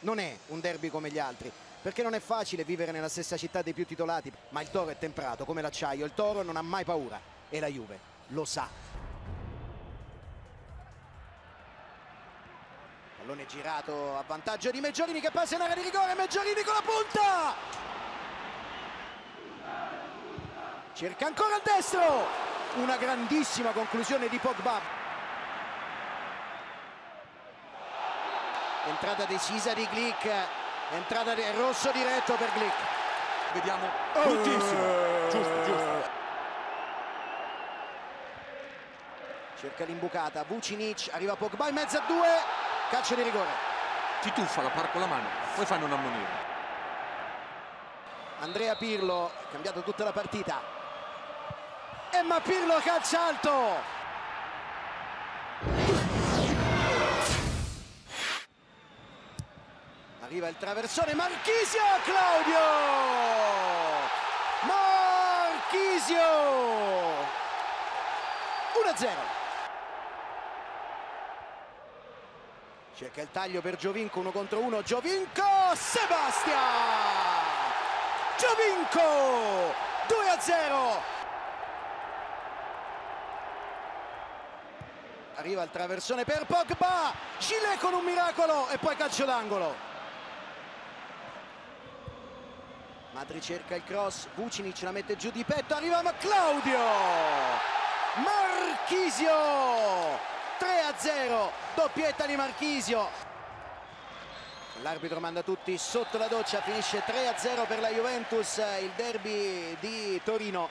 non è un derby come gli altri, perché non è facile vivere nella stessa città dei più titolati, ma il Toro è temprato come l'acciaio, il Toro non ha mai paura e la Juve lo sa. Pallone girato a vantaggio di Meggiorini che passa in area di rigore, Meggiorini con la punta! Cerca ancora il destro, una grandissima conclusione di Pogba. Entrata decisa di Glick, entrata di rosso diretto per Glick. Vediamo bruttissimo. Giusto, giusto. Cerca l'imbucata, Vucinic, arriva Pogba in mezzo a due, calcio di rigore. Ti tuffa, la par con la mano, poi fanno un ammonire. Andrea Pirlo, cambiato tutta la partita. E ma Pirlo calcia alto! Arriva il traversone, Marchisio, Claudio! Marchisio! 1-0. Cerca il taglio per Giovinco, uno contro uno, Giovinco, Sebastian! Giovinco! 2-0. Arriva il traversone per Pogba, Gile con un miracolo e poi calcio d'angolo. Madri cerca il cross, Vucinic la mette giù di petto, arriva ma Claudio! Marchisio! 3-0, doppietta di Marchisio. L'arbitro manda tutti sotto la doccia, finisce 3-0 per la Juventus, il derby di Torino.